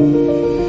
Música